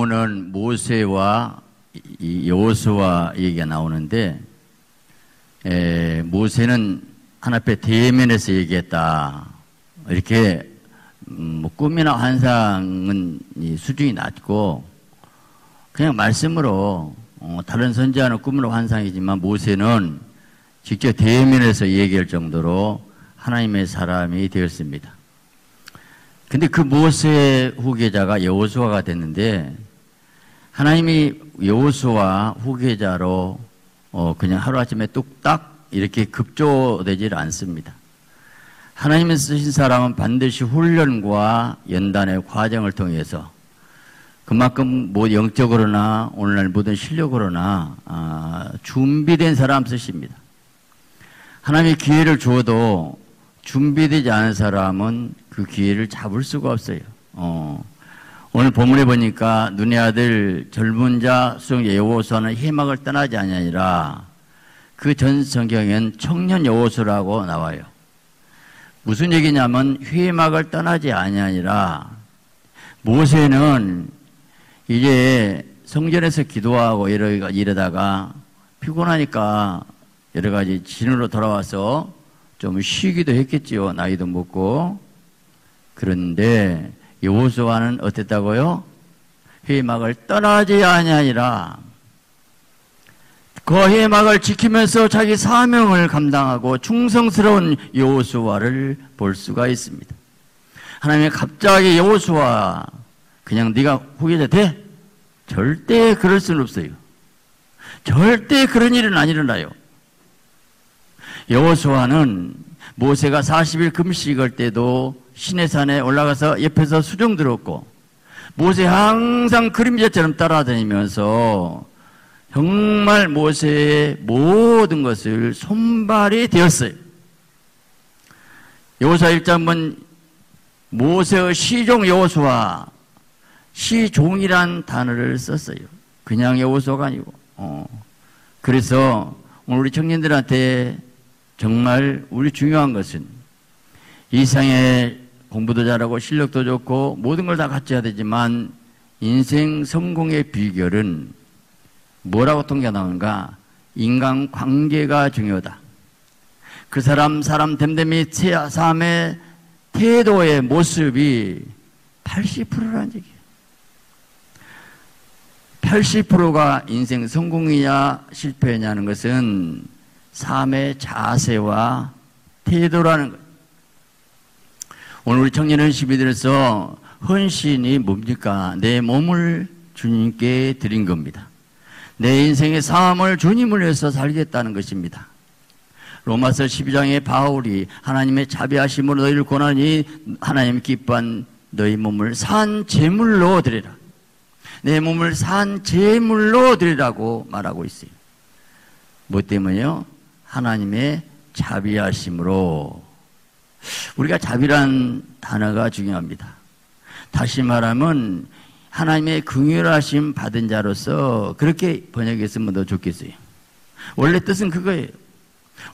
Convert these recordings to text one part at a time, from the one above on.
본문은 모세와 여호수아 얘기가 나오는데 에, 모세는 하나님의 대면에서 얘기했다. 이렇게 음, 뭐 꿈이나 환상은 수준이 낮고 그냥 말씀으로 어, 다른 선지자는 꿈으로 환상이지만 모세는 직접 대면에서 얘기할 정도로 하나님의 사람이 되었습니다. 근데 그 모세 후계자가 여호수아가 됐는데 하나님이 여호수아 후계자로 어 그냥 하루아침에 뚝딱 이렇게 급조되질 않습니다. 하나님이 쓰신 사람은 반드시 훈련과 연단의 과정을 통해서 그만큼 뭐 영적으로나 오늘날 모든 실력으로나 아, 준비된 사람 쓰십니다. 하나님이 기회를 주어도 준비되지 않은 사람은 그 기회를 잡을 수가 없어요. 어. 오늘 본문에 보니까 눈의 아들 젊은 자 수영 여호수아는 희망을 떠나지 아니하니라. 그 전 성경엔 청년 여호수라고 나와요. 무슨 얘기냐면 회막을 떠나지 아니하니라. 모세는 이제 성전에서 기도하고 이러다가 피곤하니까 여러 가지 진으로 돌아와서 좀 쉬기도 했겠지요. 나이도 먹고. 그런데 여호수아는 어땠다고요? 회막을 떠나지 아니하니라. 그 회막을 지키면서 자기 사명을 감당하고 충성스러운 여호수아를 볼 수가 있습니다. 하나님이 갑자기 여호수아 그냥 네가 후계자 돼? 절대 그럴 수는 없어요. 절대 그런 일은 안 일어나요. 여호수아는 모세가 40일 금식할 때도 시내산에 올라가서 옆에서 수종 들었고 모세 항상 그림자처럼 따라다니면서 정말 모세의 모든 것을 손발이 되었어요. 여호수아 1장은 모세의 시종 여호수아 시종이란 단어를 썼어요. 그냥 여호수아가 아니고. 어. 그래서 오늘 우리 청년들한테 정말 우리 중요한 것은 이상의 공부도 잘하고 실력도 좋고 모든 걸 다 갖춰야 되지만 인생 성공의 비결은 뭐라고 통계가 나오는가? 인간 관계가 중요하다. 그 사람 사람 됨됨이 삶의 태도의 모습이 80%라는 얘기예요. 80%가 인생 성공이냐 실패냐는 것은 삶의 자세와 태도라는 것. 오늘 우리 청년 헌신이들에서 헌신이 뭡니까? 내 몸을 주님께 드린 겁니다. 내 인생의 삶을 주님을 위해서 살겠다는 것입니다. 로마서 12장의 바울이 하나님의 자비하심으로 너희를 권하니 하나님 기뻐한 너희 몸을 산 제물로 드리라. 내 몸을 산 제물로 드리라고 말하고 있어요. 뭐 때문에요? 하나님의 자비하심으로 우리가 자비란 단어가 중요합니다. 다시 말하면 하나님의 긍휼하심 받은 자로서 그렇게 번역했으면 더 좋겠어요. 원래 뜻은 그거예요.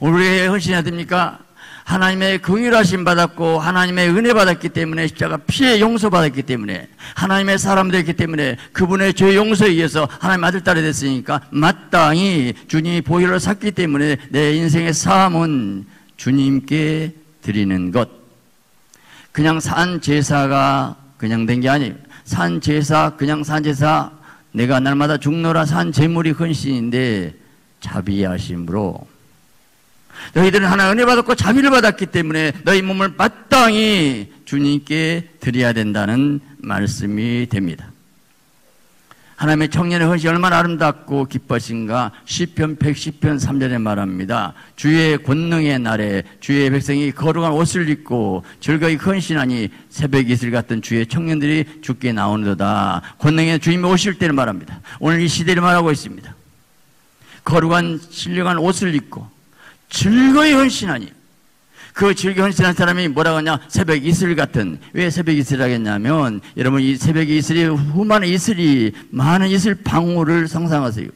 왜 헌신해야 됩니까? 하나님의 긍휼하심 받았고 하나님의 은혜 받았기 때문에 십자가 피해 용서 받았기 때문에 하나님의 사람 되기 때문에 그분의 죄 용서에 의해서 하나님 아들 딸이 됐으니까 마땅히 주님이 보혈을 샀기 때문에 내 인생의 삶은 주님께 드리는 것. 그냥 산 제사가 그냥 된 게 아니에요. 산 제사 그냥 산 제사 내가 날마다 죽노라 산 제물이 헌신인데 자비하심으로 너희들은 하나 은혜 받았고 자비를 받았기 때문에 너희 몸을 마땅히 주님께 드려야 된다는 말씀이 됩니다. 하나님의 청년의 헌신이 얼마나 아름답고 기뻐신가 시편 110편 3절에 말합니다. 주의 권능의 날에 주의 백성이 거룩한 옷을 입고 즐거이 헌신하니 새벽 이슬 같은 주의 청년들이 죽게 나오는도다. 권능의 주님이 오실 때를 말합니다. 오늘 이 시대를 말하고 있습니다. 거룩한 신령한 옷을 입고 즐거이 헌신하니 그 즐겨 헌신한 사람이 뭐라고 하냐? 새벽 이슬 같은. 왜 새벽 이슬 하겠냐면, 여러분, 이 새벽 이슬이, 후만의 이슬이, 많은 이슬 방울을 상상하세요.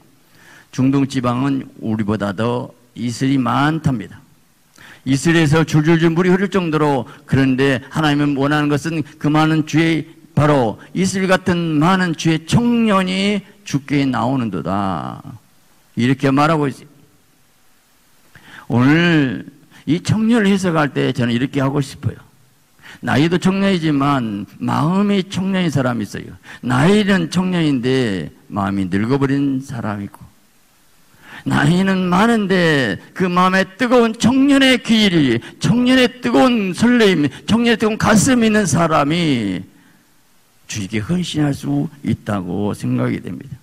중동 지방은 우리보다 더 이슬이 많답니다. 이슬에서 줄줄줄 물이 흐를 정도로 그런데 하나님은 원하는 것은 그 많은 주의 바로 이슬 같은 많은 주의 청년이 죽게 나오는도다. 이렇게 말하고 있어요. 오늘 이 청년을 해석할 때 저는 이렇게 하고 싶어요. 나이도 청년이지만 마음이 청년인 사람이 있어요. 나이는 청년인데 마음이 늙어버린 사람이 있고 나이는 많은데 그 마음에 뜨거운 청년의 기일이 청년의 뜨거운 설레임, 청년의 뜨거운 가슴이 있는 사람이 주에게 헌신할 수 있다고 생각이 됩니다.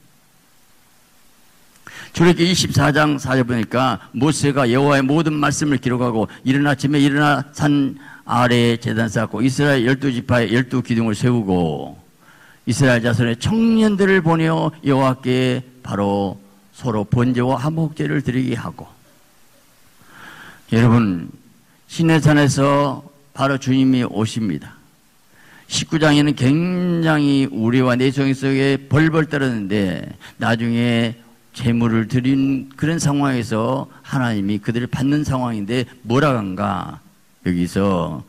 출애기 24장 4절 보니까 모세가 여호와의 모든 말씀을 기록하고 이른 아침에 일어나 산 아래에 재단 쌓고 이스라엘 열두 지파의 열두 기둥을 세우고 이스라엘 자손의 청년들을 보내어 여호와께 바로 서로 번제와 화목제를 드리게 하고 여러분 시내산에서 바로 주님이 오십니다. 19장에는 굉장히 우리와 내성 속에 벌벌 떨었는데 나중에 재물을 드린 그런 상황에서 하나님이 그들을 받는 상황인데 뭐라 한가 여기서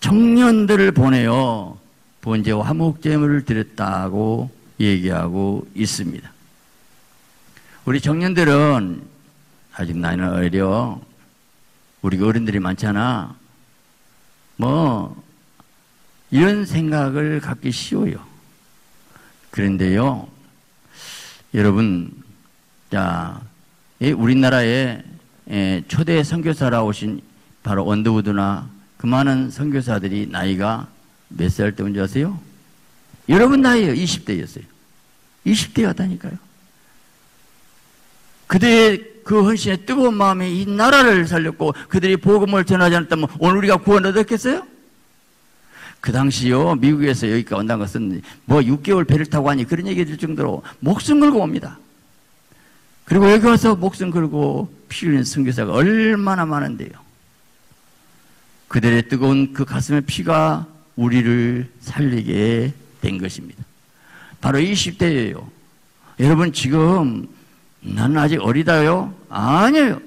청년들을 보내어 번제와 화목제물을 드렸다고 얘기하고 있습니다. 우리 청년들은 아직 나이는 어려 우리 어른들이 많잖아. 뭐 이런 생각을 갖기 쉬워요. 그런데요, 여러분 자, 우리나라에 초대 선교사라 오신 바로 언더우드나 그 많은 선교사들이 나이가 몇 살 때문인지 아세요? 여러분 나이에요. 20대였어요. 20대였다니까요. 그들의 그 헌신의 뜨거운 마음에 이 나라를 살렸고 그들이 복음을 전하지 않았다면 오늘 우리가 구원 얻었겠어요? 그 당시요 미국에서 여기까지 온다는 것은 뭐 6개월 배를 타고 하니 그런 얘기 들 정도로 목숨 걸고 옵니다. 그리고 여기 와서 목숨 걸고 피 흘린 선교사가 얼마나 많은데요. 그들의 뜨거운 그 가슴의 피가 우리를 살리게 된 것입니다. 바로 20대예요. 여러분 지금 나는 아직 어리다요? 아니에요.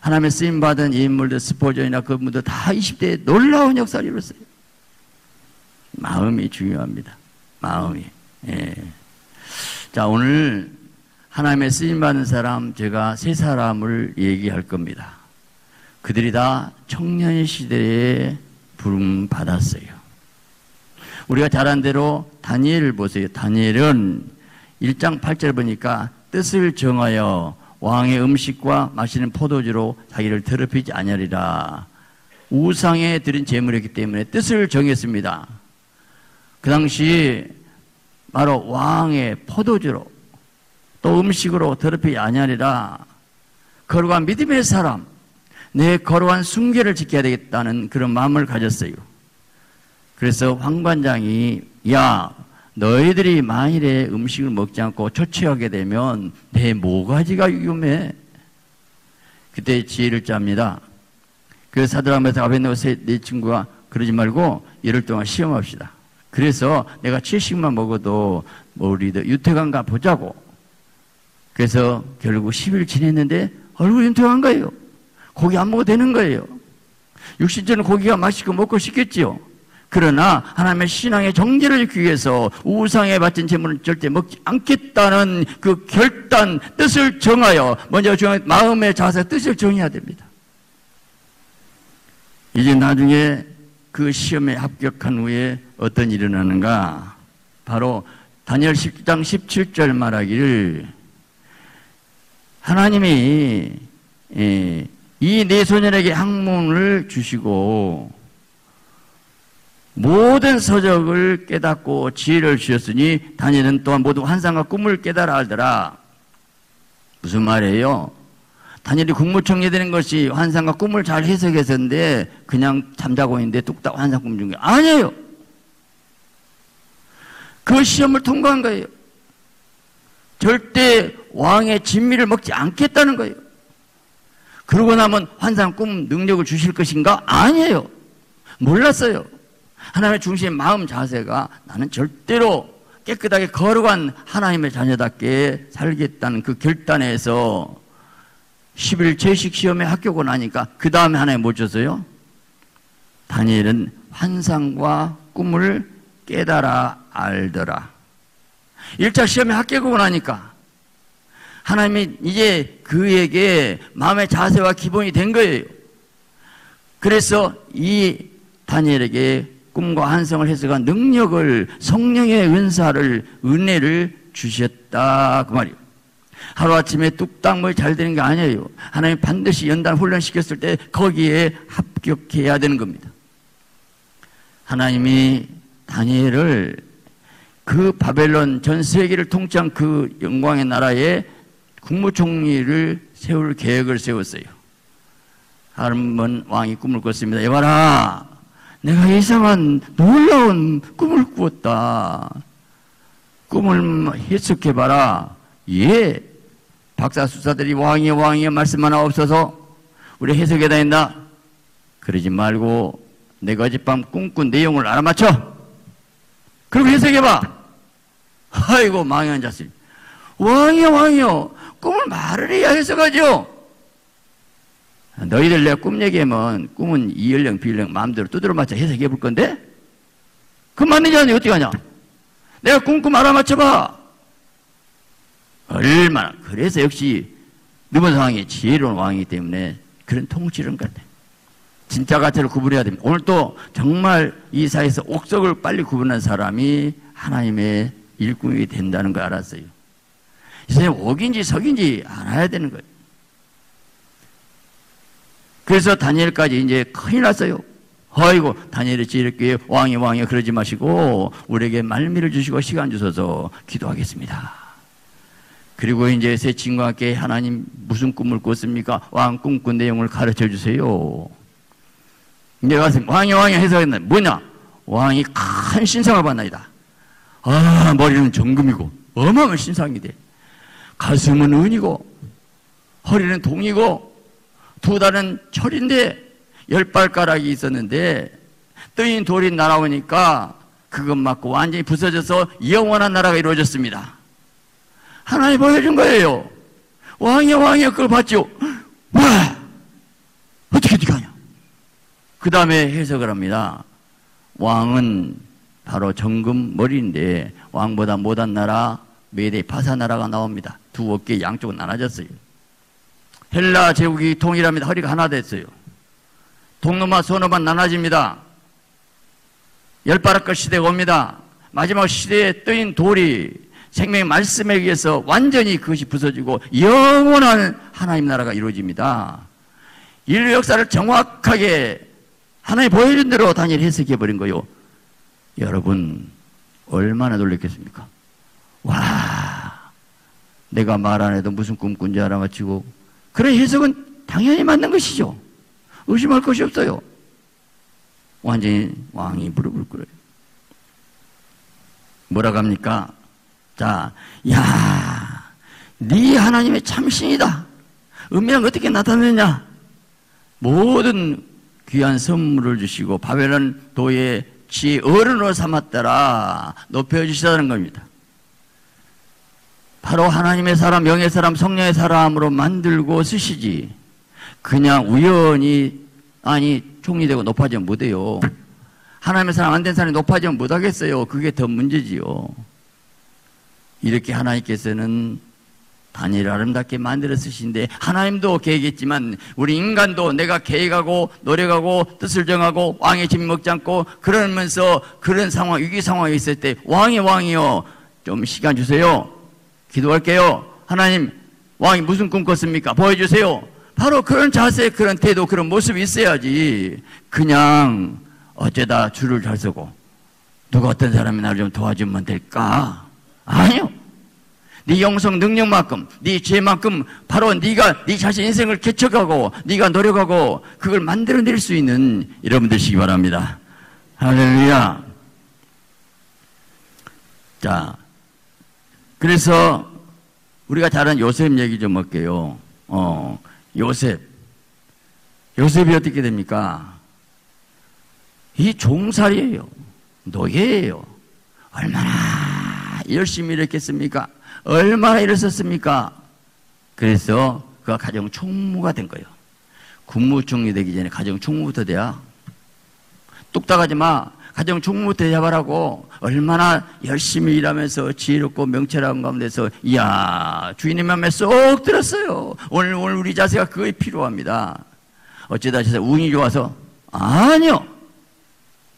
하나님의 쓰임 받은 인물들 스포전이나 그분들 다 20대에 놀라운 역사를 이뤘어요. 마음이 중요합니다. 마음이. 예. 자 오늘 하나님의 쓰임받는 사람, 제가 세 사람을 얘기할 겁니다. 그들이 다 청년 시대에 부름 받았어요. 우리가 잘한 대로 다니엘을 보세요. 다니엘은 1장 8절 보니까 뜻을 정하여 왕의 음식과 마시는 포도주로 자기를 더럽히지 아니하리라. 우상에 드린 제물이기 때문에 뜻을 정했습니다. 그 당시 바로 왕의 포도주로 또 음식으로 더럽히지 아니하리라. 거룩한 믿음의 사람, 내 거룩한 순결을 지켜야 되겠다는 그런 마음을 가졌어요. 그래서 황관장이 야 너희들이 만일에 음식을 먹지 않고 초췌하게 되면 내 모가지가 위험해. 그때 지혜를 짭니다. 그 사드라면서 아베노 네 친구가 그러지 말고 열흘 동안 시험합시다. 그래서 내가 70만 먹어도 뭐 우리도 유태관가 보자고. 그래서 결국 10일 지냈는데 얼굴이 윤통한 거예요. 고기 안 먹어도 되는 거예요. 육신적으로 고기가 맛있고 먹고 싶겠지요. 그러나 하나님의 신앙의 정제를 지기 위해서 우상에 바친 재물은 절대 먹지 않겠다는 그 결단, 뜻을 정하여 먼저 중 마음의 자세, 뜻을 정해야 됩니다. 이제 나중에 그 시험에 합격한 후에 어떤 일이 일어나는가? 바로 다니엘 10장 17절 말하기를 하나님이 예, 이네 소년에게 학문을 주시고 모든 서적을 깨닫고 지혜를 주셨으니 다니엘은 또한 모든 환상과 꿈을 깨달아 알더라. 무슨 말이에요? 다니엘이 국무총리 되는 것이 환상과 꿈을 잘 해석했었는데 그냥 잠자고 있는데 뚝딱 환상 꿈준게 아니에요. 그 시험을 통과한 거예요. 절대 왕의 진미를 먹지 않겠다는 거예요. 그러고 나면 환상, 꿈, 능력을 주실 것인가? 아니에요. 몰랐어요. 하나님의 중심의 마음 자세가 나는 절대로 깨끗하게 거룩한 하나님의 자녀답게 살겠다는 그 결단에서 10일 제식 시험에 합격을 하니까 그 다음에 하나님 못 줬어요? 다니엘은 환상과 꿈을 깨달아 알더라. 1차 시험에 합격하고 나니까 하나님이 이제 그에게 마음의 자세와 기본이 된 거예요. 그래서 이 다니엘에게 꿈과 한성을 해석한 능력을 성령의 은사를 은혜를 주셨다 그 말이에요. 하루아침에 뚝딱물 잘 되는 게 아니에요. 하나님 반드시 연단 훈련시켰을 때 거기에 합격해야 되는 겁니다. 하나님이 다니엘을 그 바벨론 전 세계를 통치한 그 영광의 나라에 국무총리를 세울 계획을 세웠어요. 한번 왕이 꿈을 꿨습니다. 여봐라, 내가 이상한 놀라운 꿈을 꾸었다. 꿈을 해석해봐라. 예, 박사 수사들이 왕이 왕이 말씀 하나 없어서 우리 해석해 다닌다. 그러지 말고 내가 어젯밤 꿈꾼 내용을 알아맞혀. 그리고 해석해봐. 아이고 망한 자식. 왕이요 왕이요. 꿈을 말을 해야 해석하죠. 너희들 내가 꿈 얘기하면 꿈은 이연령 비연령 마음대로 두드려 맞춰 해석해 볼 건데 그 맞는지 아니 어떻게 하냐 내가 꿈꿈 알아맞혀봐 얼마나 그래서 역시 누번 상황에 지혜로운 왕이기 때문에 그런 통치를 같아 진짜 가짜를 구분해야 됩니다 오늘 또 정말 이 사회에서 옥석을 빨리 구분한 사람이 하나님의 일꾼이 된다는 걸 알았어요 이 사람이 옥인지 석인지 알아야 되는 거예요 그래서 다니엘까지 이제 큰일 났어요. 아이고 다니엘의 지혜롭게 왕이 왕이 그러지 마시고 우리에게 말미를 주시고 시간 주셔서 기도하겠습니다. 그리고 이제 새 친구와 함께 하나님 무슨 꿈을 꿨습니까? 왕 꿈꾼 내용을 가르쳐 주세요. 이제 가서 왕이 왕이 해석했나 뭐냐? 왕이 큰 신상을 받나이다. 아 머리는 정금이고 어마어마한 신상이 돼. 가슴은 은이고 허리는 동이고 두 달은 철인데 열 발가락이 있었는데 뜨인 돌이 날아오니까 그것 맞고 완전히 부서져서 영원한 나라가 이루어졌습니다. 하나님 보여준 거예요. 왕이야 왕이야 그걸 봤죠. 와. 그 다음에 해석을 합니다. 왕은 바로 정금 머리인데 왕보다 못한 나라 메대 파사 나라가 나옵니다. 두 어깨 양쪽은 나눠졌어요. 헬라 제국이 통일합니다. 허리가 하나 됐어요. 동로마 서노마 나눠집니다. 열바락걸 시대가 옵니다. 마지막 시대에 뜨인 돌이 생명의 말씀에 의해서 완전히 그것이 부서지고 영원한 하나님 나라가 이루어집니다. 인류 역사를 정확하게 하나님 보여준 대로 다니엘 해석해 버린 거요. 여러분 얼마나 놀랬겠습니까? 와, 내가 말 안 해도 무슨 꿈 꾼지 알아맞히고 그런 해석은 당연히 맞는 것이죠. 의심할 것이 없어요. 완전히 왕이 무릎을 꿇어요. 뭐라고 합니까? 자, 야, 네 하나님의 참신이다. 은밀한 어떻게 나타내냐? 모든 귀한 선물을 주시고 바벨론 도의 지 어른으로 삼았더라 높여주시다는 겁니다. 바로 하나님의 사람, 영의 사람, 성령의 사람으로 만들고 쓰시지. 그냥 우연히, 아니, 총리되고 높아지면 못해요. 하나님의 사람 안 된 사람이 높아지면 못하겠어요. 그게 더 문제지요. 이렇게 하나님께서는 다니엘 아름답게 만들어 쓰신데 하나님도 계획했지만 우리 인간도 내가 계획하고 노력하고 뜻을 정하고 왕의 짐 먹지 않고 그러면서 그런 상황 위기 상황에 있을 때 왕이 왕이요 좀 시간 주세요 기도할게요. 하나님, 왕이 무슨 꿈 꿨습니까? 보여주세요. 바로 그런 자세, 그런 태도, 그런 모습이 있어야지. 그냥 어쩌다 줄을 잘 서고 누가 어떤 사람이 나를 좀 도와주면 될까? 아니요. 네 영성 능력만큼, 네 죄만큼 바로 네가 네 자신 인생을 개척하고 네가 노력하고 그걸 만들어낼 수 있는 여러분 되시기 바랍니다. 할렐루야. 자, 그래서 우리가 잘 아는 요셉 얘기 좀 할게요. 어, 요셉. 요셉이 어떻게 됩니까? 이 종살이에요. 노예예요. 얼마나 열심히 일했겠습니까? 얼마나 일했었습니까? 그래서 그가 가정 총무가 된 거예요. 국무총리 되기 전에 가정 총무부터 돼야. 뚝딱하지 마. 가정 중무부터 해봐라고 얼마나 열심히 일하면서 지혜롭고 명철한 가운데서 이야 주인의 마음에 쏙 들었어요. 오늘 오늘 우리 자세가 그게 필요합니다. 어쩌다 저서 운이 좋아서 아니요.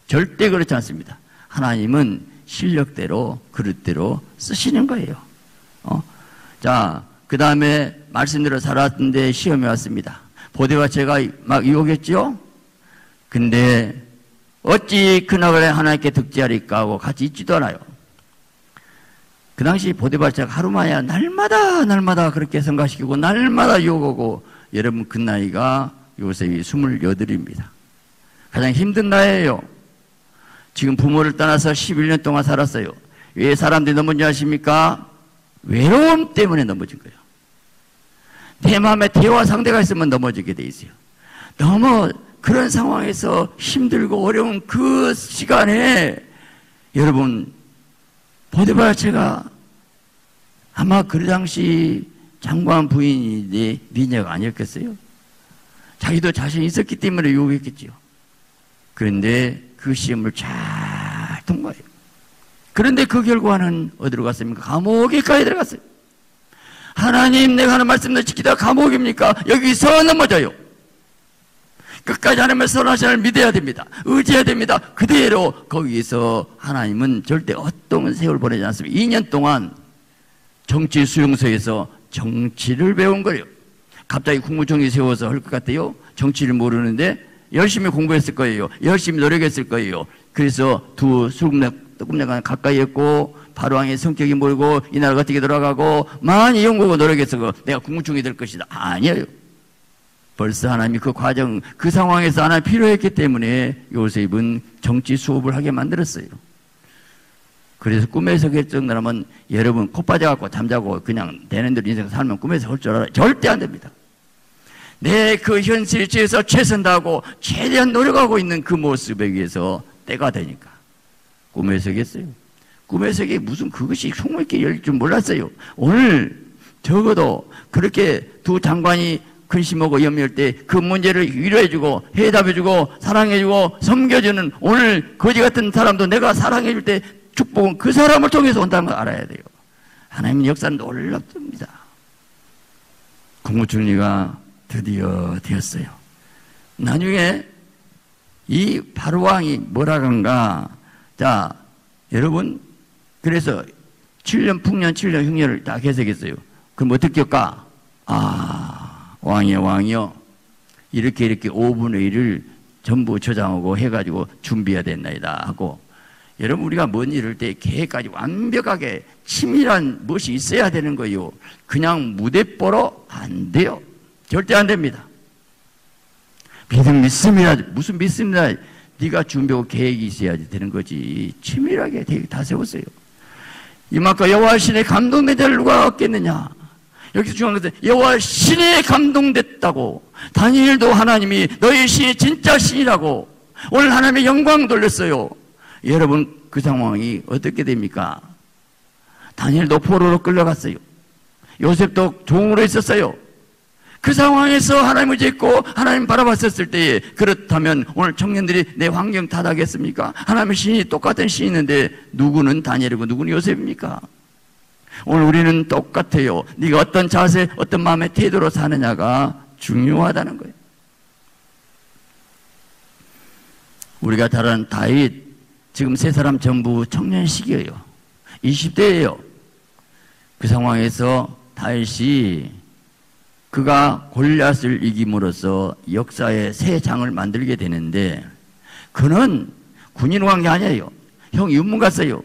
절대 그렇지 않습니다. 하나님은 실력대로 그릇대로 쓰시는 거예요. 어? 자, 그 다음에 말씀대로 살았는데 시험이 왔습니다. 보대와 제가 막 유혹했죠? 근데 어찌 그나그래 하나님께 득지하리까 하고 같이 있지도 않아요. 그 당시 보대발자가 하루만에 날마다 날마다 그렇게 생각시키고 날마다 유혹하고 여러분 그 나이가 요셉이 28입니다. 가장 힘든 나이에요. 지금 부모를 떠나서 11년 동안 살았어요. 왜 사람들이 넘어지 아십니까? 외로움 때문에 넘어진 거예요. 내 마음에 대화 상대가 있으면 넘어지게 돼 있어요. 너무 그런 상황에서 힘들고 어려운 그 시간에 여러분 보디바체가 아마 그 당시 장관 부인이 미녀가 아니었겠어요? 자기도 자신 있었기 때문에 유혹했겠지요. 그런데 그 시험을 잘 통과해요. 그런데 그 결과는 어디로 갔습니까? 감옥에까지 들어갔어요. 하나님 내가 하는 말씀을 지키다 감옥입니까? 여기서 넘어져요. 끝까지 하나님의 선하신을 믿어야 됩니다. 의지해야 됩니다. 그대로 거기서 하나님은 절대 어떤 세월 보내지 않습니다. 2년 동안 정치 수용소에서 정치를 배운 거예요. 갑자기 국무총리 세워서 할 것 같아요. 정치를 모르는데 열심히 공부했을 거예요. 열심히 노력했을 거예요. 그래서 두 술금nek, 떡금nek 가까이 했고 바로왕의 성격이 몰고 이 나라가 어떻게 돌아가고 많이 연구하고 노력해서 내가 국무총리 될 것이다. 아니에요. 벌써 하나님이 그 과정, 그 상황에서 하나 필요했기 때문에 요셉은 정치 수업을 하게 만들었어요. 그래서 꿈에서 결정나면 여러분 코 빠져갖고 잠자고 그냥 되는 대로 인생 살면 꿈에서 할 줄 알아요. 절대 안 됩니다. 내 그 현실에 취해서 최선 다하고 최대한 노력하고 있는 그 모습에 의해서 때가 되니까 꿈에서겠어요. 꿈에서게 무슨 그것이 속물게 열릴 줄 몰랐어요. 오늘 적어도 그렇게 두 장관이 근심하고 염려할 때 그 문제를 위로해주고 해답해주고 사랑해주고 섬겨주는 오늘 거지 같은 사람도 내가 사랑해줄 때 축복은 그 사람을 통해서 온다는 걸 알아야 돼요. 하나님 역사는 놀랍습니다. 국무총리가 드디어 되었어요. 나중에 이 바로왕이 뭐라 한가 자 여러분 그래서 7년 풍년 7년 흉년을 다 계속했어요. 그럼 어떻게 할까? 아 왕이여 왕이여 이렇게 이렇게 5분의 1을 전부 저장하고 해가지고 준비해야 된다이다 하고 여러분 우리가 뭔 일을 때 계획까지 완벽하게 치밀한 무엇이 있어야 되는 거요. 그냥 무대뽀로 안 돼요. 절대 안 됩니다. 믿음 믿습니다. 무슨 믿습니다. 네가 준비하고 계획이 있어야지 되는 거지. 치밀하게 계획 다 세웠어요. 이만큼 여호와 신의 감동된 자를 누가 얻겠느냐? 여기서 중요한 것은 여호와 신에 감동됐다고 다니엘도 하나님이 너희 신이 진짜 신이라고 오늘 하나님의 영광 돌렸어요. 여러분 그 상황이 어떻게 됩니까? 다니엘도 포로로 끌려갔어요. 요셉도 종으로 있었어요. 그 상황에서 하나님을 짓고 하나님 바라봤었을 때에 그렇다면 오늘 청년들이 내 환경 탓하겠습니까? 하나님의 신이 똑같은 신인데 누구는 다니엘이고 누구는 요셉입니까? 오늘 우리는 똑같아요. 네가 어떤 자세, 어떤 마음의 태도로 사느냐가 중요하다는 거예요. 우리가 다른 다윗 지금 세 사람 전부 청년 시기예요. 20대예요. 그 상황에서 다윗이 그가 골리앗을 이김으로써 역사의 새 장을 만들게 되는데 그는 군인으로 간게 아니에요. 형 윤문 갔어요.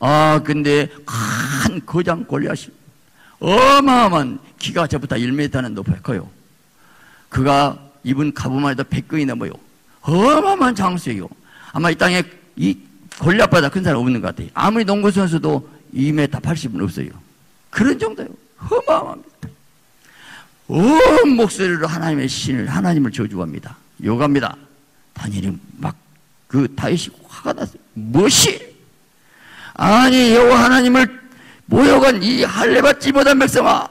아 근데 큰 거장 골리앗이 어마어마한 키가 저보다 1m는 높아요. 커요. 그가 입은 가부만 해도 100근이 넘어요. 어마어마한 장수예요. 아마 이 땅에 이 골리앗보다 큰 사람 없는 것 같아요. 아무리 농구 선수도 2m 80은 없어요. 그런 정도예요. 어마어마합니다. 온 목소리로 하나님의 신을 하나님을 저주합니다. 욕합니다. 다니엘이 막 그 다윗이 화가 났어요. 무엇이? 아니 여호와 하나님을 모욕한 이 할례받지 못한 백성아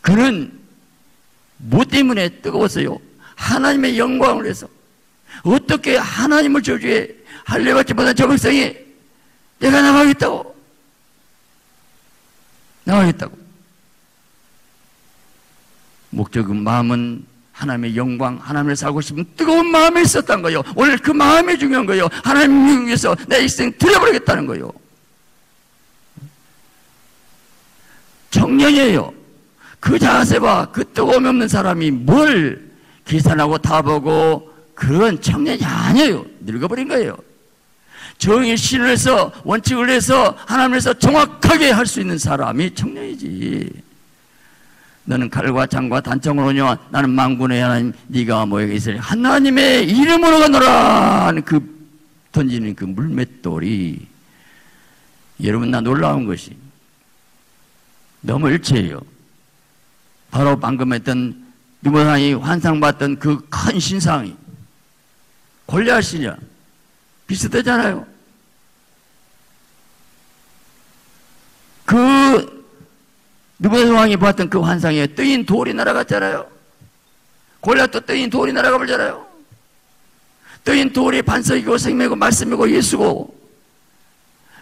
그는 뭐 때문에 뜨거웠어요? 하나님의 영광을 위해서 어떻게 하나님을 저주해 할례받지 못한 저 백성이 내가 나가겠다고 나가겠다고 목적은 마음은 하나님의 영광, 하나님을 살고 싶은 뜨거운 마음이 있었던 거예요. 오늘 그 마음이 중요한 거예요. 하나님 위해서 내 일생 드려버리겠다는 거예요. 청년이에요. 그 자세와 그 뜨거움 없는 사람이 뭘 계산하고 타보고 그런 청년이 아니에요. 늙어버린 거예요. 정의 신을 해서 원칙을 해서 하나님에서 정확하게 할 수 있는 사람이 청년이지. 너는 칼과 창과 단청을 오냐? 나는 망군의 하나님 네가 모여게 있으리. 하나님의 이름으로 가노라! 하는 그 던지는 그 물맷돌이. 여러분 나 놀라운 것이 너무 일체예요. 바로 방금 했던 누구상이 환상봤던 그 큰 신상이 골리앗이냐? 비슷하잖아요. 그 누가 왕이 봤던 그 환상에 뜨인 돌이 날아갔잖아요. 골리앗도 뜨인 돌이 날아가 버잖아요. 뜨인 돌이 반석이고 생명이고 말씀이고 예수고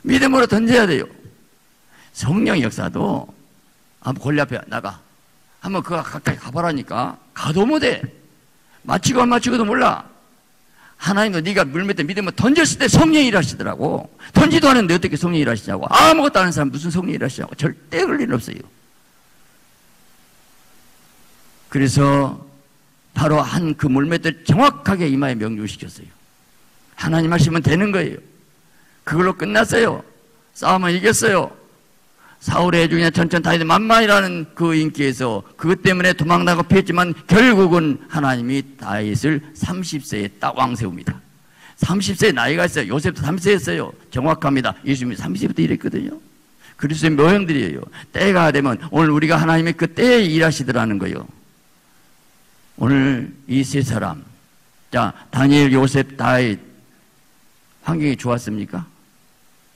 믿음으로 던져야 돼요. 성령 역사도 한번 골리앗 앞에 나가. 한번 그가 가까이 가보라니까 가도 못해. 맞히고 안 맞히고도 몰라. 하나님도 네가 물밑에 믿으면 던졌을 때 성령이 일하시더라고. 던지도 않는데 어떻게 성령이 일하시냐고. 아무것도 아는 사람 무슨 성령이 일하시냐고. 절대 그럴 일 없어요. 그래서 바로 한 그 물맷을 정확하게 이마에 명중시켰어요. 하나님 하시면 되는 거예요. 그걸로 끝났어요. 싸움은 이겼어요. 사울의 중에 다윗 만만이라는 그 인기에서 그것 때문에 도망나고 피했지만 결국은 하나님이 다윗을 30세에 딱 왕 세웁니다. 30세에 나이가 있어요. 요셉도 30세였어요. 정확합니다. 예수님이 30세부터 일했거든요. 그리스도의 묘형들이에요. 때가 되면 오늘 우리가 하나님의 그 때에 일하시더라는 거예요. 오늘 이 세 사람, 자, 다니엘, 요셉, 다윗, 환경이 좋았습니까?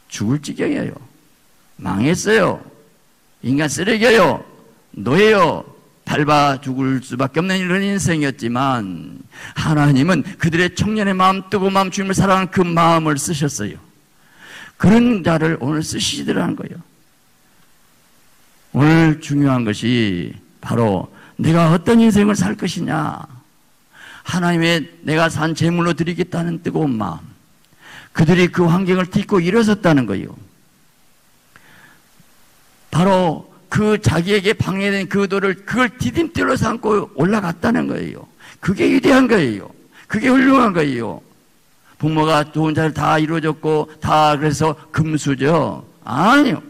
죽을 지경이에요. 망했어요. 인간 쓰레기예요. 노예요. 밟아 죽을 수밖에 없는 이런 인생이었지만 하나님은 그들의 청년의 마음, 뜨거운 마음, 주님을 사랑하는 그 마음을 쓰셨어요. 그런 자를 오늘 쓰시더라는 거예요. 오늘 중요한 것이 바로 내가 어떤 인생을 살 것이냐. 하나님의 내가 산 재물로 드리겠다는 뜨거운 마음. 그들이 그 환경을 딛고 일어섰다는 거예요. 바로 그 자기에게 방해된 그 돌을 그걸 디딤돌로 삼고 올라갔다는 거예요. 그게 위대한 거예요. 그게 훌륭한 거예요. 부모가 좋은 자를 다 이루어졌고 다 그래서 금수저 아니요.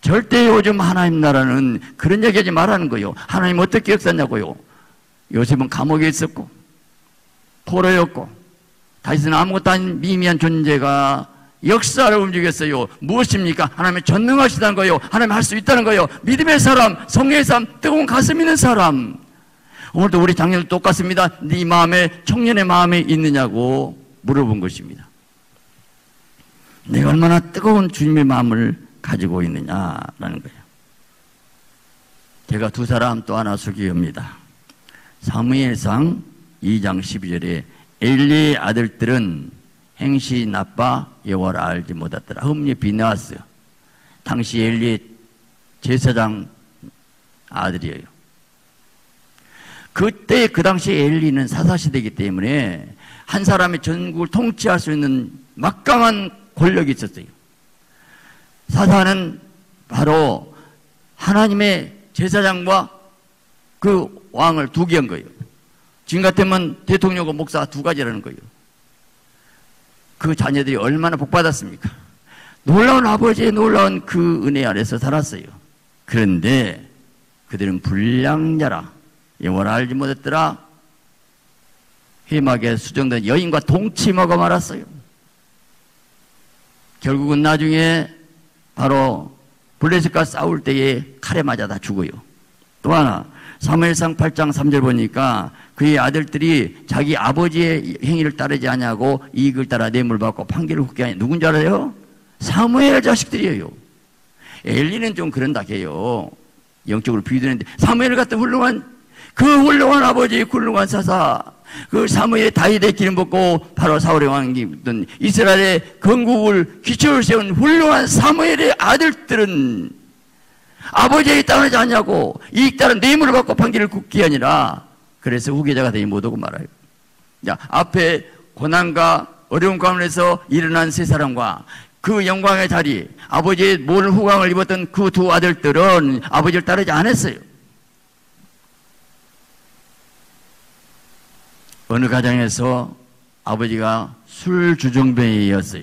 절대 요즘 하나님 나라는 그런 얘기 하지 말라는 거예요. 하나님 어떻게 역사냐고요. 요셉은 감옥에 있었고, 포로였고, 다윗은 아무것도 아닌 미미한 존재가 역사를 움직였어요. 무엇입니까? 하나님의 전능하시다는 거예요. 하나님 할 수 있다는 거예요. 믿음의 사람, 성령의 사람, 뜨거운 가슴 있는 사람. 오늘도 우리 장년도 똑같습니다. 네 마음에, 청년의 마음에 있느냐고 물어본 것입니다. 내가 얼마나 뜨거운 주님의 마음을 가지고 있느냐라는 거예요. 제가 두 사람 또 하나 소개합니다. 사무엘상 2장 12절에 엘리의 아들들은 행시 나빠 여호와를 알지 못하더라. 흠리 비나왔어요. 당시 엘리의 제사장 아들이에요. 그때 그 당시 엘리는 사사시대이기 때문에 한 사람이 전국을 통치할 수 있는 막강한 권력이 있었어요. 사단은 바로 하나님의 제사장과 그 왕을 두개한 거예요. 지금 같으면 대통령과 목사 두 가지라는 거예요. 그 자녀들이 얼마나 복받았습니까? 놀라운 아버지의 놀라운 그 은혜 아래서 살았어요. 그런데 그들은 불량자라. 영어를 알지 못했더라. 회막에 수정된 여인과 동침하고 말았어요. 결국은 나중에 바로 블레셋과 싸울 때에 칼에 맞아 다 죽어요. 또 하나 사무엘상 8장 3절 보니까 그의 아들들이 자기 아버지의 행위를 따르지 않냐고 이익을 따라 뇌물 받고 판결을 훅게 하니 누군지 알아요? 사무엘 자식들이에요. 엘리는 좀 그런다 해요. 영적으로 비유되는데 사무엘 같은 훌륭한 그 훌륭한 아버지, 훌륭한 사사, 그 사무엘 다윗의 기름 붓고 바로 사울의 왕이던 이스라엘의 건국을 기초를 세운 훌륭한 사무엘의 아들들은 아버지에게 따르지 않냐고 이익 따른 뇌물을 받고 판기를 굽기 아니라 그래서 후계자가 되지 못하고 말아요. 자, 앞에 고난과 어려운 가운데서 일어난 세 사람과 그 영광의 자리, 아버지의 모든 후광을 입었던 그 두 아들들은 아버지를 따르지 않았어요. 어느 가정에서 아버지가 술 주정뱅이였어요.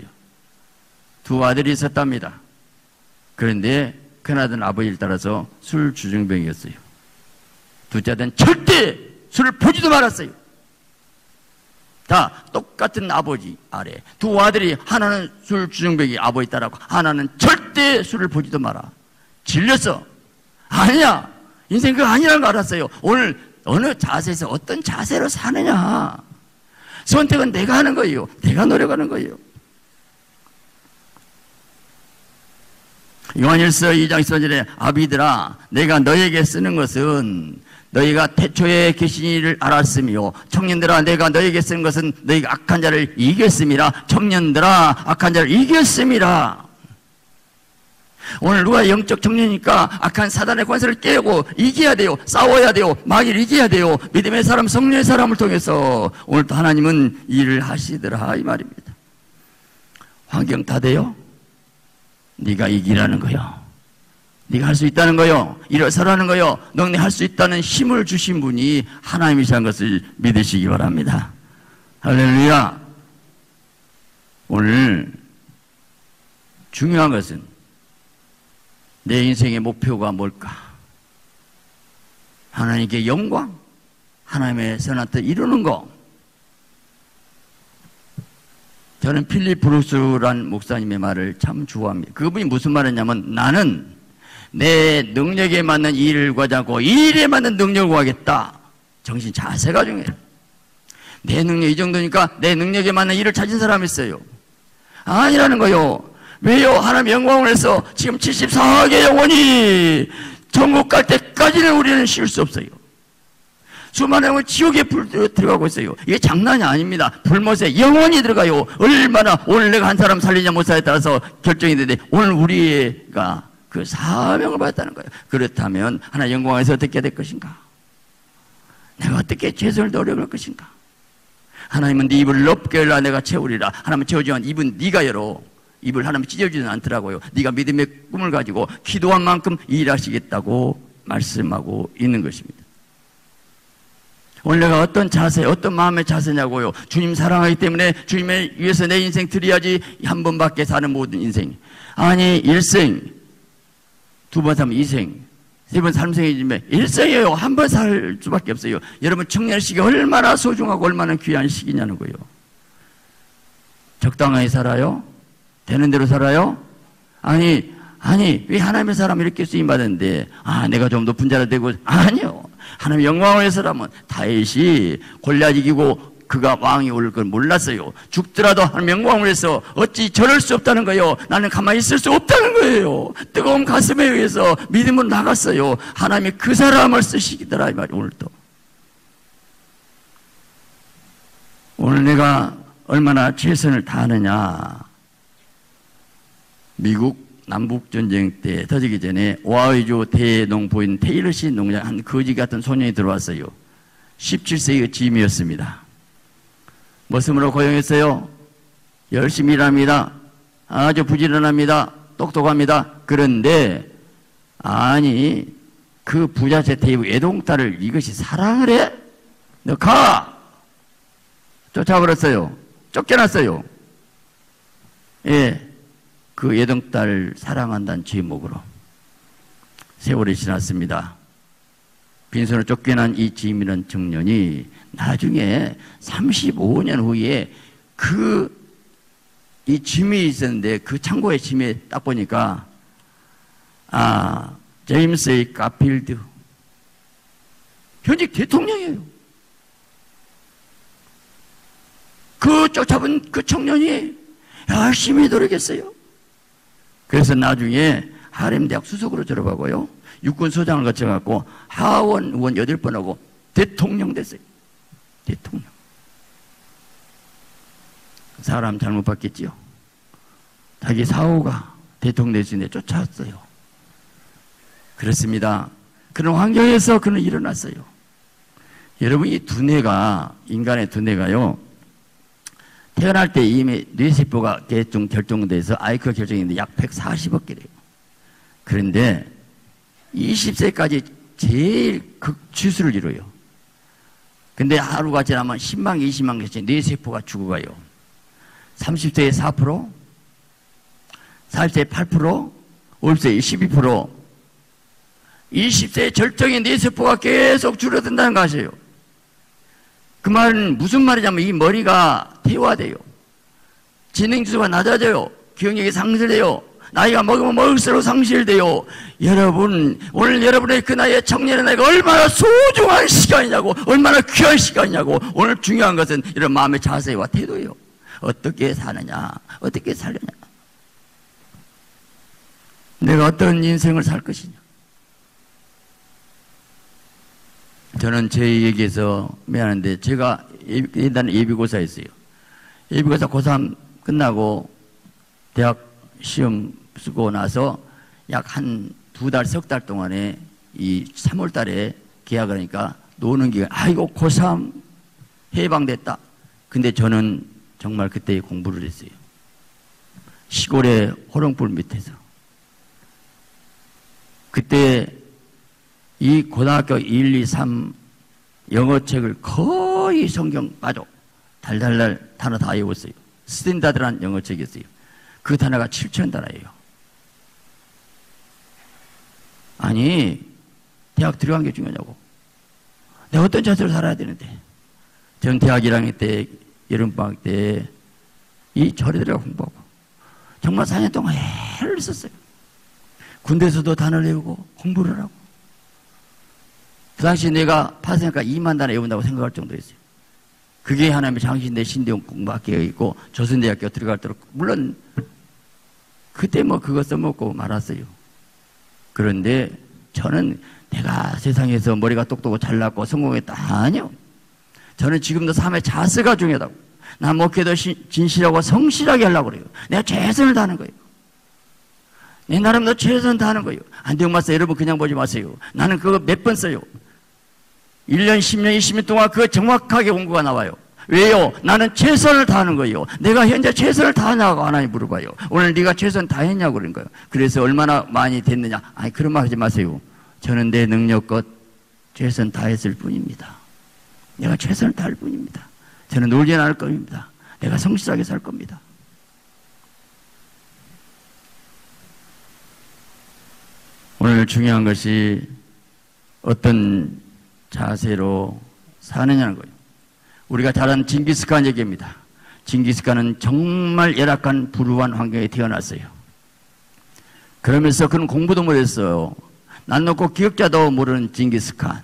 두 아들이 있었답니다. 그런데 큰아들은 아버지를 따라서 술 주정뱅이였어요. 둘째 아들은 절대 술을 보지도 말았어요. 다 똑같은 아버지 아래 두 아들이 하나는 술 주정뱅이 아버지 따라고 하나는 절대 술을 보지도 마라. 질렸어. 아니야. 인생 그거 아니라는 거 알았어요. 오늘 어느 자세에서 어떤 자세로 사느냐. 선택은 내가 하는 거예요. 내가 노력하는 거예요. 요한일서 2장 10절에 아비들아 내가 너에게 쓰는 것은 너희가 태초에 계신 이를 알았으며 청년들아 내가 너에게 쓰는 것은 너희가 악한 자를 이겼음이라 청년들아 악한 자를 이겼음이라 오늘 누가 영적 청년이니까 악한 사단의 관세를 깨고 이겨야 돼요. 싸워야 돼요. 마귀를 이겨야 돼요. 믿음의 사람, 성령의 사람을 통해서 오늘도 하나님은 일을 하시더라 이 말입니다. 환경 다 돼요? 네가 이기라는 거요. 네가 할 수 있다는 거요. 일어서라는 거요. 너네 할 수 있다는 힘을 주신 분이 하나님이시는 것을 믿으시기 바랍니다. 할렐루야. 오늘 중요한 것은 내 인생의 목표가 뭘까? 하나님께 영광, 하나님의 선한 뜻 이루는 거. 저는 필립 브루스란 목사님의 말을 참 좋아합니다. 그분이 무슨 말 했냐면 나는 내 능력에 맞는 일을 구하자고 일에 맞는 능력을 구하겠다. 정신 자세가 중요해요. 내 능력 이 정도니까 내 능력에 맞는 일을 찾은 사람이 있어요. 아니라는 거요. 왜요? 하나님 영광을 해서 지금 74억의 영혼이 전국 갈 때까지는 우리는 쉴 수 없어요. 수많은 영혼 지옥에 불 들어가고 있어요. 이게 장난이 아닙니다. 불못에 영원히 들어가요. 얼마나 오늘 내가 한 사람 살리냐 못 살에 따라서 결정이 되는데 오늘 우리가 그 사명을 받았다는 거예요. 그렇다면 하나 영광에서 어떻게 될 것인가? 내가 어떻게 최선을 노력할 것인가? 하나님은 네 입을 넓게 열라 내가 채우리라. 하나님은 채워주면 입은 네가 열어. 입을 하나님 찢어지는 않더라고요. 네가 믿음의 꿈을 가지고 기도한 만큼 일하시겠다고 말씀하고 있는 것입니다. 오늘 내가 어떤 자세, 어떤 마음의 자세냐고요. 주님 사랑하기 때문에 주님을 위해서 내 인생 드려야지 한 번밖에 사는 모든 인생. 아니, 일생, 두 번 살면 이생, 세 번 삼생이지만 일생이에요. 한 번 살 수밖에 없어요. 여러분 청년 시기 얼마나 소중하고 얼마나 귀한 시기냐는 거예요. 적당하게 살아요? 되는 대로 살아요? 아니, 아니, 왜 하나님의 사람 이렇게 쓰임받았는데, 아, 내가 좀 높은 자로 되고, 아니요. 하나님 영광을 위해서라면 다윗이 골리앗 이기고 그가 왕이 올 걸 몰랐어요. 죽더라도 하나님 영광을 위해서 어찌 저럴 수 없다는 거예요. 나는 가만히 있을 수 없다는 거예요. 뜨거운 가슴에 의해서 믿음으로 나갔어요. 하나님이 그 사람을 쓰시기더라 이 말이 오늘도. 오늘 내가 얼마나 최선을 다하느냐. 미국 남북전쟁 때 터지기 전에 오하이주 대농부인 테일러시 농장 한 거지 같은 소년이 들어왔어요. 17세의 짐이었습니다. 무엇으로 고용했어요? 열심히 일합니다. 아주 부지런합니다. 똑똑합니다. 그런데 아니 그 부자 재테이브 애동딸을 이것이 사랑을 해? 너 가! 쫓아버렸어요. 쫓겨났어요. 예. 그 예동딸 사랑한다는 제목으로 세월이 지났습니다. 빈손을 쫓겨난 이 지임이라는 청년이 나중에 35년 후에 그 이 짐이 있었는데 그 창고에 짐에 딱 보니까 아 제임스 의 가필드 현직 대통령이에요. 그 쫓아본 그 청년이 열심히 노력했어요. 그래서 나중에 하렘 대학 수석으로 졸업하고요. 육군 소장을 거쳐갖고 하원 의원 여덟 번 하고 대통령 됐어요. 대통령. 사람 잘못 봤겠지요. 자기 사후가 대통령 될수있는 쫓아왔어요. 그렇습니다. 그런 환경에서 그는 일어났어요. 여러분, 이 두뇌가, 인간의 두뇌가요, 태어날 때 이미 뇌세포가 개중 결정돼서 아이큐 결정인데 약 140억 개래요. 그런데 20세까지 제일 극추수를 이뤄요. 근데 하루가 지나면 10만, 20만 개씩 뇌세포가 죽어가요. 30세에 4%, 40세에 8%, 50세에 12%, 20세에 절정의 뇌세포가 계속 줄어든다는 것이에요. 그 말은 무슨 말이냐면 이 머리가 퇴화돼요. 지능지수가 낮아져요. 기억력이 상실돼요. 나이가 먹으면 먹을수록 상실돼요. 여러분, 오늘 여러분의 그 나이에 청년의 나이가 얼마나 소중한 시간이냐고, 얼마나 귀한 시간이냐고, 오늘 중요한 것은 이런 마음의 자세와 태도예요. 어떻게 사느냐, 어떻게 살느냐. 내가 어떤 인생을 살 것이냐. 저는 제 얘기에서 미안한데 제가 일단 예비고사였어요. 예비고사 고3 끝나고 대학 시험 쓰고 나서 약 한 두 달, 석 달 동안에 이 3월 달에 계약을 하니까 노는 기간, 아이고, 고3 해방됐다. 근데 저는 정말 그때 공부를 했어요. 시골의 호롱불 밑에서. 그때 이 고등학교 1, 2, 3 영어책을 거의 성경 빠져 달달달 단어 다 외웠어요. 스탠다드란 영어책이었어요. 그 단어가 7천 단어예요. 아니 대학 들어간 게 중요하냐고. 내가 어떤 자세로 살아야 되는데. 전 대학 1학년 때 여름방학 때 이 절에 들어가 공부하고 정말 4년 동안 애를 썼어요. 군대에서도 단어를 외우고 공부를 하고 그 당시 내가 파생학과 2만 단어 외운다고 생각할 정도였어요. 그게 하나님의 장신대 신대용 공부학교에 있고 조선대학교 들어갈 때로 물론 그때 뭐 그거 써먹고 말았어요. 그런데 저는 내가 세상에서 머리가 똑똑하고 잘났고 성공했다. 아니요. 저는 지금도 삶의 자세가 중요하다고. 나 목회도 진실하고 성실하게 하려고 그래요. 내가 최선을 다하는 거예요. 내 나름대로 최선 다하는 거예요. 안되고 마세요. 여러분 그냥 보지 마세요. 나는 그거 몇 번 써요. 1년, 10년, 20년 동안 그 정확하게 공부가 나와요. 왜요? 나는 최선을 다하는 거예요. 내가 현재 최선을 다하냐고 하나님 물어봐요. 오늘 네가 최선 다했냐고 그런 거예요. 그래서 얼마나 많이 됐느냐? 아니 그런 말 하지 마세요. 저는 내 능력껏 최선 다했을 뿐입니다. 내가 최선을 다할 뿐입니다. 저는 놀지 않을 겁니다. 내가 성실하게 살 겁니다. 오늘 중요한 것이 어떤 자세로 사느냐는 거예요. 우리가 잘 아는 징기스칸 얘기입니다. 징기스칸은 정말 열악한 불우한 환경에 태어났어요. 그러면서 그는 공부도 못했어요. 낫 놓고 기역자도 모르는 징기스칸.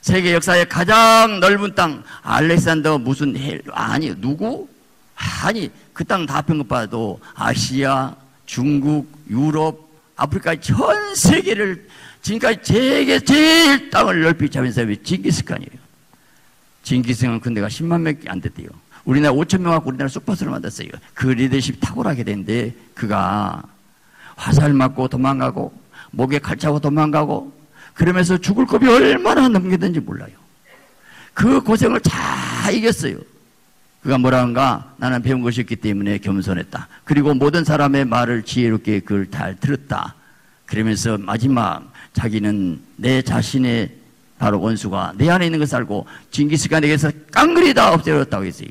세계 역사의 가장 넓은 땅 알렉산더 무슨 헬 아니 누구 아니 그 땅 다 평급봐도 아시아, 중국, 유럽, 아프리카 전 세계를 지금까지 세계 제일 땅을 넓히 잡은 사람이 징기스칸이에요. 징기스칸은 군대가 10만 명밖에 안 됐대요. 우리나라 5천 명하고 우리나라 슈퍼스를 만났어요. 그 리더십이 탁월하게 됐는데 그가 화살 맞고 도망가고 목에 칼 차고 도망가고 그러면서 죽을 겁이 얼마나 넘기든지 몰라요. 그 고생을 다 이겼어요. 그가 뭐라 한가? 나는 배운 것이 있기 때문에 겸손했다. 그리고 모든 사람의 말을 지혜롭게 그걸 잘 들었다. 그러면서 마지막 자기는 내 자신의 바로 원수가 내 안에 있는 것을 알고 징기스칸에게서 깡그리 다 없애렸다고 했어요.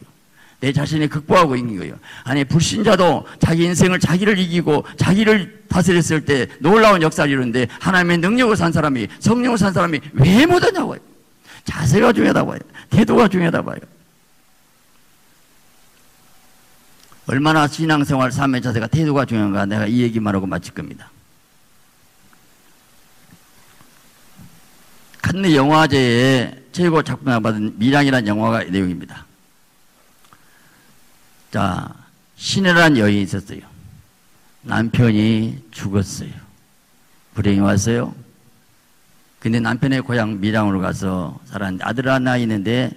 내 자신이 극복하고 있는 거예요. 아니 불신자도 자기 인생을 자기를 이기고 자기를 다스렸을 때 놀라운 역사를 이루는데 하나님의 능력을 산 사람이 성령을 산 사람이 왜 못하냐고요. 자세가 중요하다고 해요. 태도가 중요하다고 해요. 얼마나 신앙생활 삶의 자세가 태도가 중요한가 내가 이 얘기만 하고 마칠 겁니다. 칸느 영화제에 최고 작품을 받은 미량이라는 영화가 내용입니다. 자, 신혜라는 여인이 있었어요. 남편이 죽었어요. 불행이 왔어요. 근데 남편의 고향 밀양으로 가서 살았는데 아들 하나 있는데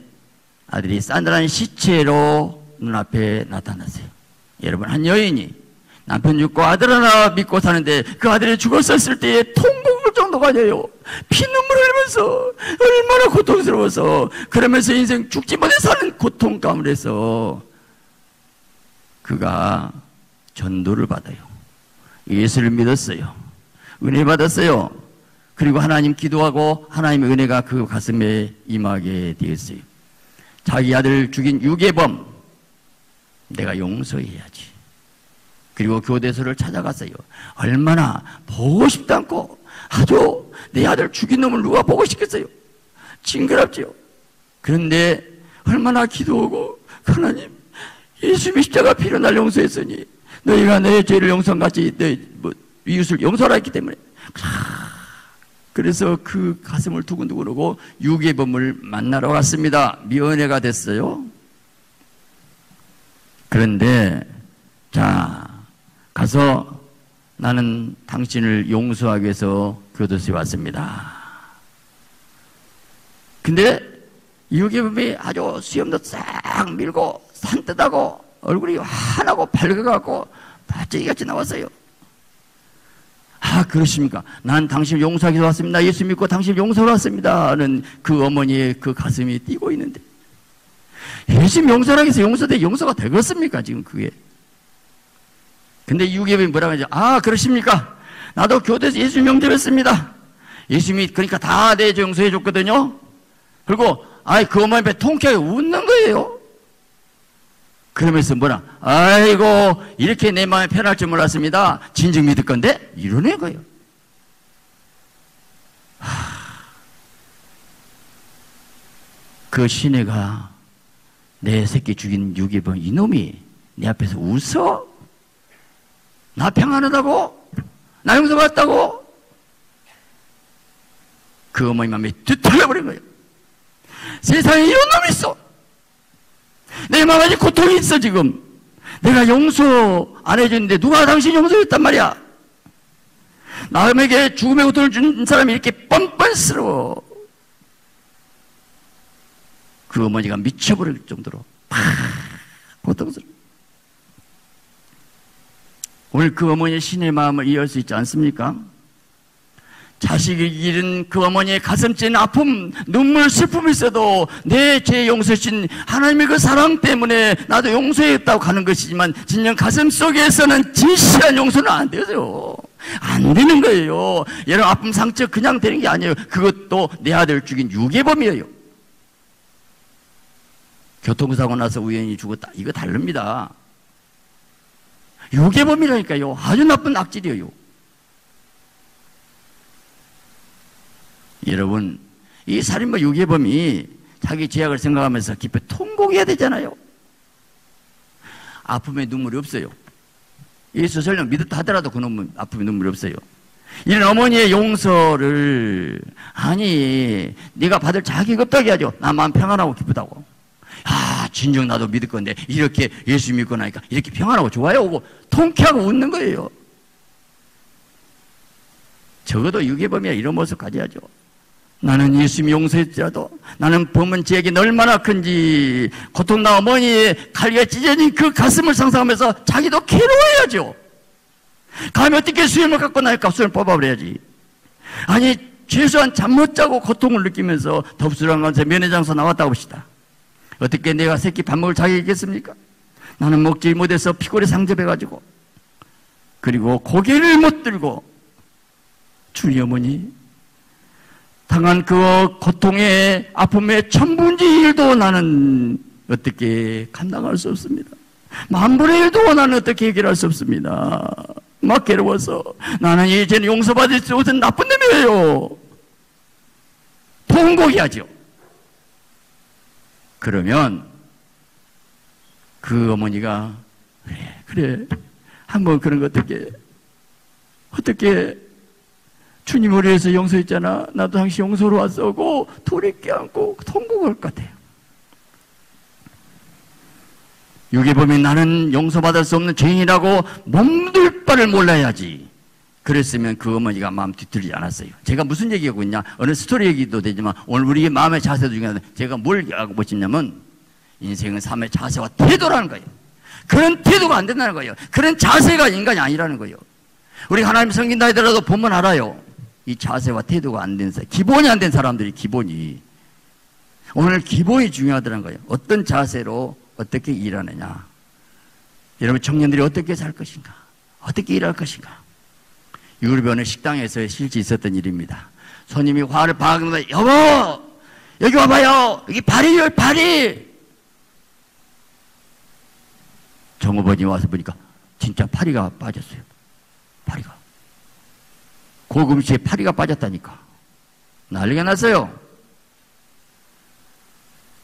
아들이 싸늘한 시체로 눈앞에 나타났어요. 여러분, 한 여인이 남편 죽고 아들 하나 믿고 사는데 그 아들이 죽었었을 때의 통곡을 정도가 아니에요. 피눈물 흘리면서 얼마나 고통스러워서 그러면서 인생 죽지 못해 사는 고통 가운데서 그가 전도를 받아요. 예수를 믿었어요. 은혜 받았어요. 그리고 하나님 기도하고 하나님의 은혜가 그 가슴에 임하게 되었어요. 자기 아들 죽인 유괴범 내가 용서해야지. 그리고 교대소를 찾아갔어요. 얼마나 보고 싶지 않고 아주 내 아들 죽인 놈을 누가 보고 싶겠어요. 징그럽지요. 그런데 얼마나 기도하고 하나님 예수님의 십자가 피로 날 용서했으니 너희가 내 죄를 용서같이 내 뭐, 이웃을 용서하라 했기 때문에 그래서 그 가슴을 두근두근하고 유괴범을 만나러 갔습니다. 미연애가 됐어요. 그런데 자 가서 나는 당신을 용서하기 위해서 교도소에 왔습니다. 근데 유괴범이 아주 수염도 싹 밀고 산뜻하고 얼굴이 환하고 밝아갖고 바짝이같이 나왔어요. 아, 그러십니까? 난 당신을 용서하기 위해서 왔습니다. 예수 믿고 당신을 용서하러 왔습니다. 하는 그 어머니의 그 가슴이 뛰고 있는데. 예수 용서하기 위해서 용서돼, 용서가 되겠습니까? 지금 그게. 근데 유괴범이 뭐라고 하죠? 아, 그러십니까? 나도 교대에서 예수 용접했습니다. 예수님이 그러니까 다내 용서해 줬거든요. 그리고 아이 그 어머니 배 통쾌하게 웃는 거예요. 그러면서 뭐라 아이고 이렇게 내 마음이 편할 줄 몰랐습니다. 진즉 믿을 건데 이러는 거예요. 그 시내가 내 새끼 죽인 유기범 이놈이 내 앞에서 웃어? 나 평안하다고? 나 용서받았다고? 그 어머니 마음이 뒤틀려버린 거예요. 세상에 이런 놈이 있어. 내 마음에 고통이 있어, 지금. 내가 용서 안 해줬는데 누가 당신 용서했단 말이야. 남에게 죽음의 고통을 준 사람이 이렇게 뻔뻔스러워. 그 어머니가 미쳐버릴 정도로 팍 고통스러워. 오늘 그 어머니의 신의 마음을 이해할 수 있지 않습니까? 자식을 잃은 그 어머니의 가슴 찐 아픔, 눈물, 슬픔이 있어도 내 죄 용서신 하나님의 그 사랑 때문에 나도 용서했다고 하는 것이지만 진정 가슴 속에서는 진실한 용서는 안 되죠. 안 되는 거예요. 여러분 아픔 상처 그냥 되는 게 아니에요. 그것도 내 아들 죽인 유괴범이에요. 교통사고 나서 우연히 죽었다. 이거 다릅니다. 유괴범이라니까요. 아주 나쁜 악질이에요. 여러분, 이 살인마 유괴범이 자기 죄악을 생각하면서 깊이 통곡해야 되잖아요. 아픔에 눈물이 없어요. 예수 설령 믿었다 하더라도 그 놈은 아픔에 눈물이 없어요. 이런 어머니의 용서를 아니 네가 받을 자격이 없다고 하죠. 나 마음 평안하고 기쁘다고. 아 진정 나도 믿을 건데 이렇게 예수 믿고 나니까 이렇게 평안하고 좋아요 오고 통쾌하고 웃는 거예요. 적어도 유괴범이야 이런 모습 가져야죠. 나는 예수님 용서했지라도 나는 범은 죄악이 얼마나 큰지 고통나 어머니의 칼리가 찢어진 그 가슴을 상상하면서 자기도 괴로워야죠. 감히 어떻게 수염을 갖고 나니까 수염을 뽑아버려야지. 아니 최소한 잠 못 자고 고통을 느끼면서 가운데 면회장소 나왔다고 봅시다. 어떻게 내가 새끼 밥 먹을 자격이 있겠습니까? 나는 먹지 못해서 피골에 상접해가지고 그리고 고개를 못 들고 주님 어머니 당한 그 고통의 아픔의 천분지 일도 나는 어떻게 감당할 수 없습니다. 만분의 일도 나는 어떻게 해결할 수 없습니다. 막 괴로워서 나는 이제는 용서받을 수 없는 나쁜 놈이에요. 통곡이하죠. 그러면 그 어머니가 그래 그래 한번 그런 거 어떻게 어떻게 주님을 위해서 용서했잖아. 나도 당시 용서로 왔어고 돌이 껴안고 통곡할 것 같아요. 유괴범이 나는 용서받을 수 없는 죄인이라고 몸둘 바를 몰라야지. 그랬으면 그 어머니가 마음 뒤틀리지 않았어요. 제가 무슨 얘기하고 있냐? 어느 스토리 얘기도 되지만 오늘 우리의 마음의 자세 중에 제가 뭘 하고 싶냐면 인생은 삶의 자세와 태도라는 거예요. 그런 태도가 안 된다는 거예요. 그런 자세가 인간이 아니라는 거예요. 우리 하나님 섬긴다 하더라도 보면 알아요. 이 자세와 태도가 안 된 사람, 기본이 안 된 사람들이 기본이. 오늘 기본이 중요하다는 거예요. 어떤 자세로 어떻게 일하느냐. 여러분 청년들이 어떻게 살 것인가? 어떻게 일할 것인가? 유럽연의 식당에서 실제 있었던 일입니다. 손님이 화를 박는다. 여보! 여기 와봐요! 여기 발이요, 발이! 정어버니 와서 보니까 진짜 파리가 빠졌어요. 파리가. 고금시에 파리가 빠졌다니까. 난리가 났어요.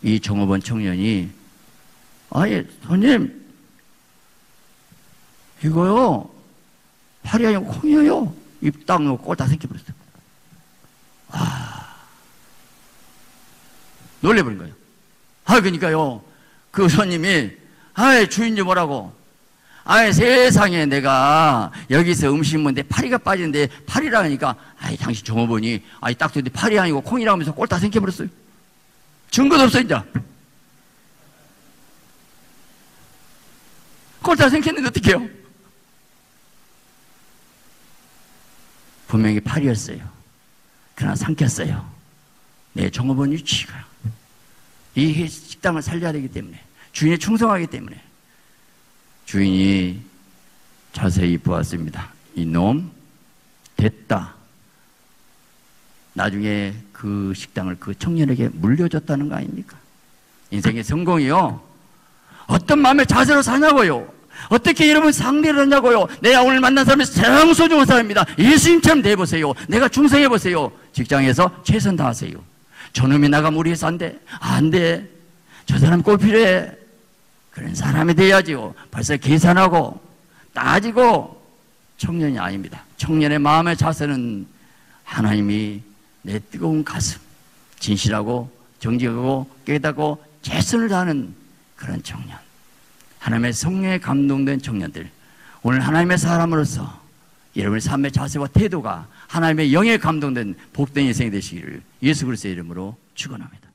이 정어번 청년이 아예 손님 이거요 파리 아니고 콩이에요. 입딱 넣고 꼴다 생겨버렸어요. 아 놀래버린 거예요. 아 그러니까요 그 손님이 아예 주인이 뭐라고 아예 세상에 내가 여기서 음식 먹는데 파리가 빠지는데 파리라 하니까 아이 당신 종업원이 아이 딱 듣는데 파리 아니고 콩이라 하면서 꼴 다 생겨버렸어요. 증거도 없어 이제. 꼴 다 생겼는데 어떡해요? 분명히 파리였어요. 그러나 삼켰어요. 내 종업원 위치가. 이 식당을 살려야 되기 때문에. 주인에 충성하기 때문에. 주인이 자세히 보았습니다. 이놈, 됐다. 나중에 그 식당을 그 청년에게 물려줬다는 거 아닙니까? 인생의 성공이요. 어떤 마음의 자세로 사냐고요. 어떻게 여러분 상대를 하냐고요. 내가 오늘 만난 사람이 가장 소중한 사람입니다. 예수님처럼 돼보세요. 내가 충성해보세요. 직장에서 최선 다하세요. 저놈이 우리 회사 안 돼. 안 돼. 저 사람 꼭 필요해. 그런 사람이 돼야지요. 벌써 계산하고 따지고 청년이 아닙니다. 청년의 마음의 자세는 하나님이 내 뜨거운 가슴, 진실하고 정직하고 깨닫고 최선을 다하는 그런 청년. 하나님의 성령에 감동된 청년들. 오늘 하나님의 사람으로서 여러분의 삶의 자세와 태도가 하나님의 영에 감동된 복된 인생이 되시기를 예수 그리스도의 이름으로 축원합니다.